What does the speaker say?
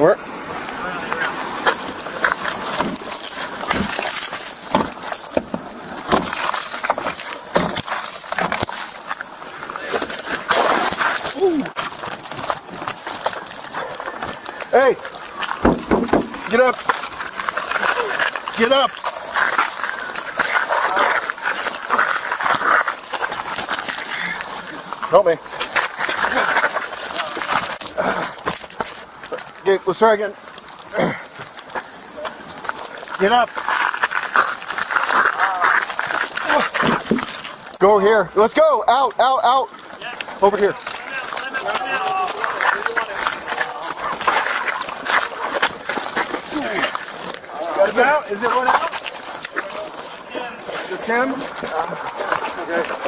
Where? Hey! Get up! Get up! Help me. Okay, let's try again. Get up. Go here. Let's go. Out, out, out. Over here. Got it out? Is it one out? Just him? Uh, okay.